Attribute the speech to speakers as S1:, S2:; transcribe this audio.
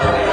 S1: Amen.